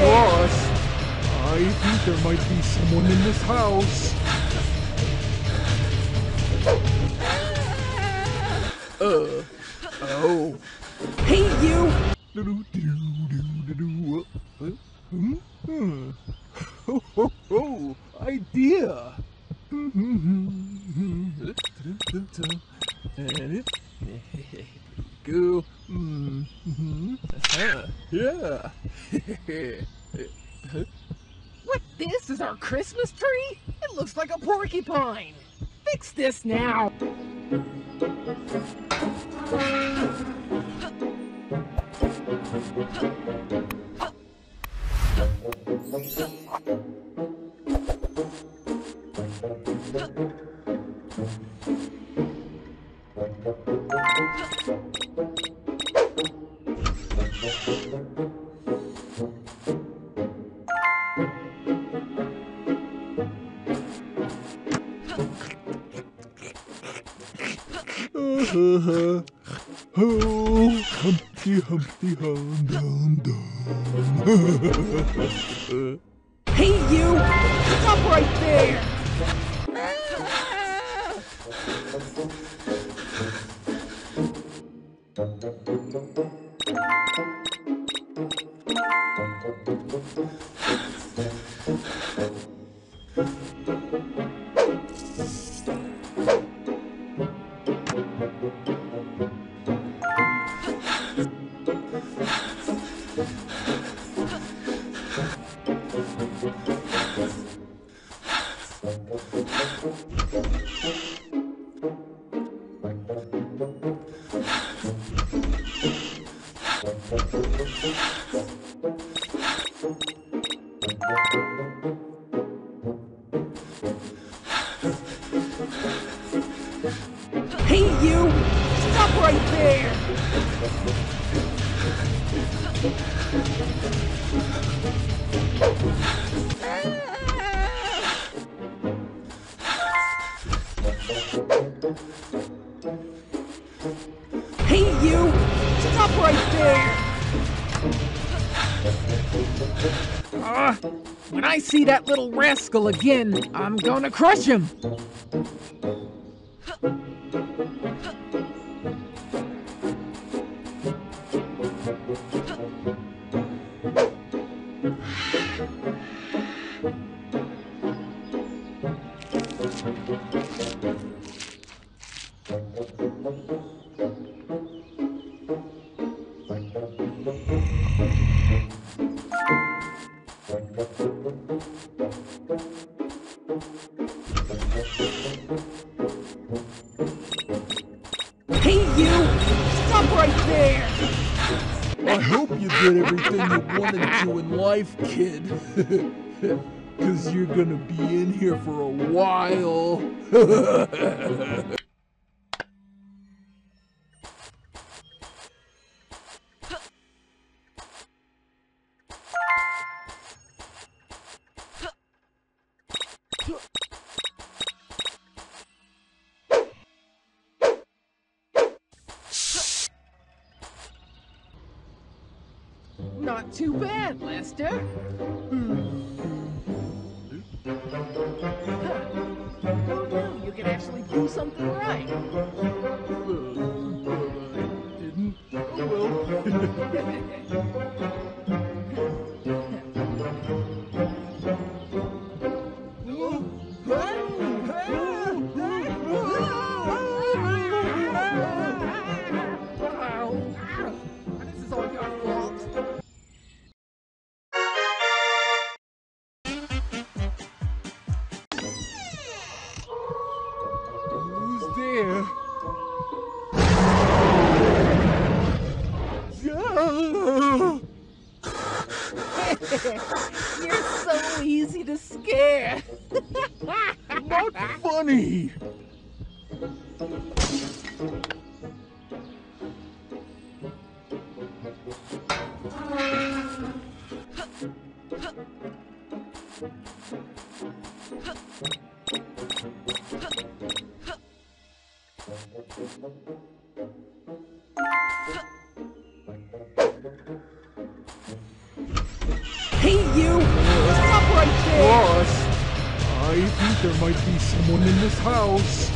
Boss, I think there might be someone in this house. Uh, oh. Hey, you! Ho, ho, ho. Idea. Go. Mm-hmm. Uh-huh. Yeah. What, this is our Christmas tree? It looks like a porcupine! Fix this now! Oh, Humpty Humpty Hum Dum Dum. Hey, you! Stop right there! Hey, you! Stop right there! Hey, you! Stop right there! Ah, when I see that little rascal again, I'm gonna crush him! Did everything you wanted to in life, kid. Cause you're gonna be in here for a while. too bad, Lester. Hmm. Scare. Not funny. There might be someone in this house.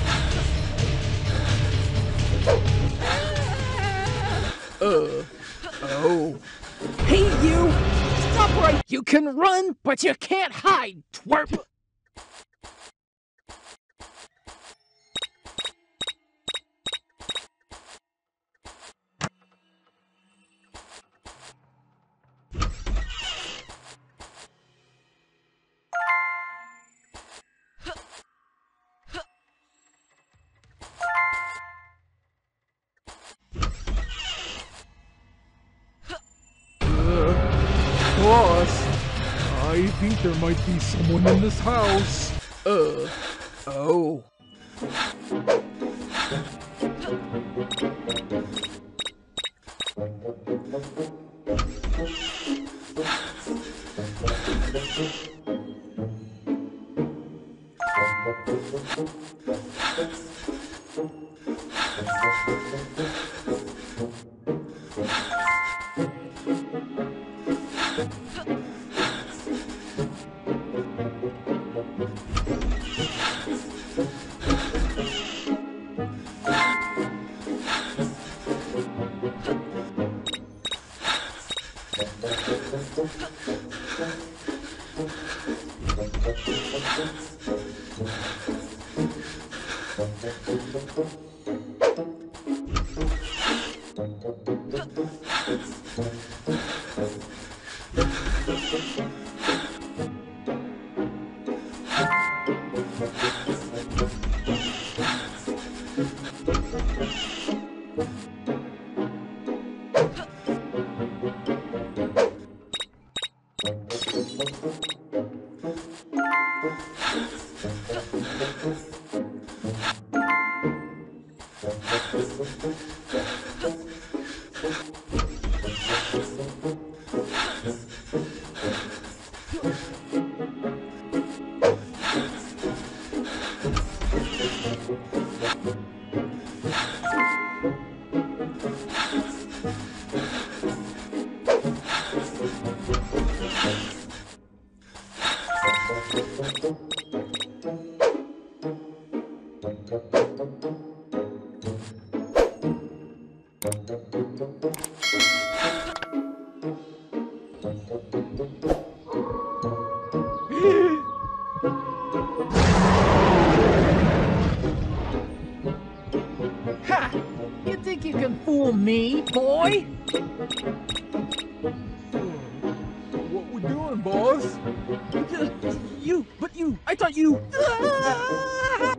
Uh, oh. Hey, you! Stop right! You can run, but you can't hide, twerp! Think there might be someone in this house. Uh, oh. you Thank you. Ha! You think you can fool me, boy? What we doing, boss? You, but you, I thought you. Ah!